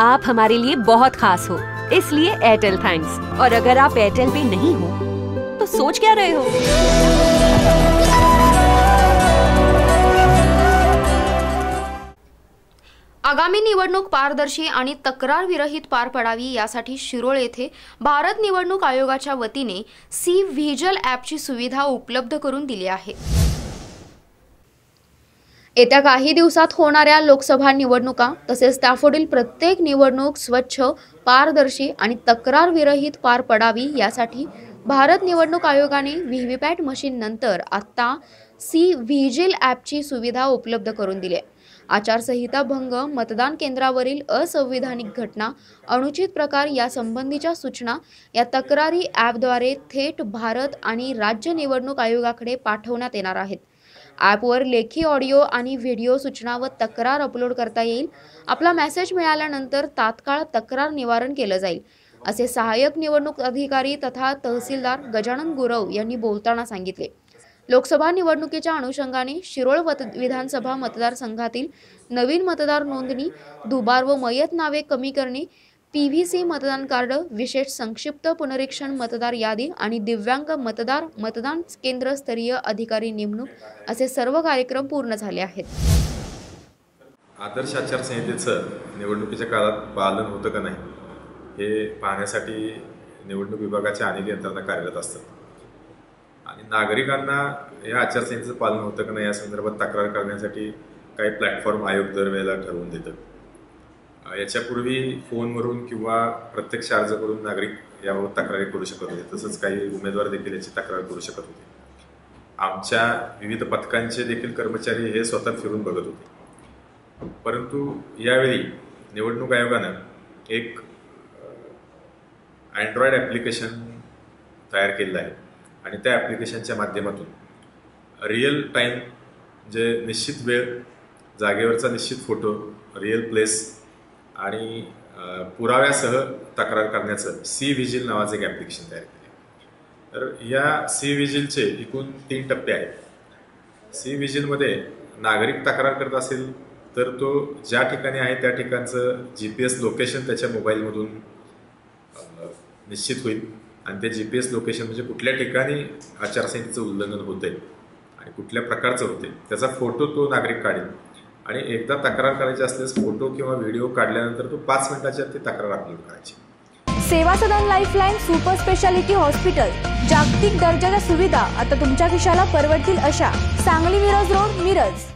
आप हमारे लिए बहुत खास हो। इसलिए एयरटेल थैंक्स और अगर आप एयरटेल पे नहीं हो तो सोच क्या रहे हो? आगामी निवडणूक पारदर्शी आणि तक्रारविरहित पार पडावी यासाठी शिरोळ येथे भारत निवडणूक आयोगाच्या वतीने सी व्हिजल ॲपची सुविधा उपलब्ध करून दिली आहे. येत्या काही दिवसात होणाऱ्या लोकसभा निवडणुका तसेच त्यापुढील प्रत्येक निवडणूक स्वच्छ पारदर्शी आणि तक्रारविरहित पार पडावी यासाठी भारत निवडणूक आयोगाने व्हीव्हीपॅट मशीन नंतर आत्ता सी व्हिजिल ॲपची सुविधा उपलब्ध करून दिली आहे. आचारसंहिता भंग मतदान केंद्रावरील असंविधानिक घटना अनुचित प्रकार यासंबंधीच्या सूचना या तक्रारी ॲपद्वारे थेट भारत आणि राज्य निवडणूक आयोगाकडे पाठवण्यात येणार आहेत. ॲपवर लेखी ऑडिओ आणि व्हिडिओ सूचना व तक्रार अपलोड करता येईल. आपला मेसेज मिळाल्यानंतर तात्काळ तक्रार निवारण केलं जाईल असे सहाय्यक निवडणूक अधिकारी तथा तहसीलदार गजानन गुरव यांनी बोलताना सांगितले. लोकसभा निवडणुकीच्या अनुषंगाने शिरोळ वत विधानसभा मतदारसंघातील नवीन मतदार नोंदणी दुबार व मयत नावे कमी करणे पी व्ही सी मतदान कार्ड विशेष संक्षिप्त पुनरीक्षण मतदार यादी आणि दिव्यांग मतदार मतदान केंद्रस्तरीय अधिकारी नेमणूक असे सर्व कार्यक्रम पूर्ण झाले आहेत. आदर्श आचारसंहितेचं निवडणुकीच्या काळात पालन होतं का नाही हे पाहण्यासाठी निवडणूक विभागाच्या अनेक यंत्रणा कार्यरत असतात. आणि नागरिकांना या आचारसंहितेचं पालन होतं का नाही या संदर्भात तक्रार करण्यासाठी काही प्लॅटफॉर्म आयोग दरवेळेला ठरवून देतं याच्यापूर्वी फोनवरून किंवा प्रत्यक्ष अर्ज करून नागरिक याबाबत तक्रारी करू शकत होते. तसंच काही उमेदवार देखील याची तक्रार करू शकत होते. आमच्या विविध पथकांचे देखील कर्मचारी हे स्वतः फिरून बघत होते. परंतु यावेळी निवडणूक आयोगानं एक अँड्रॉइड ॲप्लिकेशन तयार केलेलं आहे. आणि त्या ॲप्लिकेशनच्या माध्यमातून. रिअल टाईम जे निश्चित वेळ जागेवरचा निश्चित फोटो रिअल प्लेस आणि पुराव्यासह तक्रार करण्याचं सी व्हिजिल नावाचं एक ॲप्लिकेशन तयार केले आहे तर या सी व्हिजिलचे एकूण तीन टप्पे आहेत. सी व्हिजिलमध्ये नागरिक तक्रार करत असेल तर तो ज्या ठिकाणी आहे त्या ठिकाणचं जी पी एस लोकेशन त्याच्या मोबाईलमधून निश्चित होईल. आणि ते जी पी एस लोकेशन म्हणजे कुठल्या ठिकाणी आचारसंहितेचं उल्लंघन होतं आहे आणि कुठल्या प्रकारचं होते त्याचा फोटो तो नागरिक काढेल. आणि एकदा तक्रार करायची असल्यास फोटो किंवा व्हिडिओ काढल्यानंतर तो पाच मिनिटाच्या ती तक्रार अपलोड करायची. Seva Sadan Lifeline Super Speciality Hospital जागतिक दर्जाच्या सुविधा आता तुमच्या खिशाला परवडतील अशा सांगली मिरज रोड मिरज.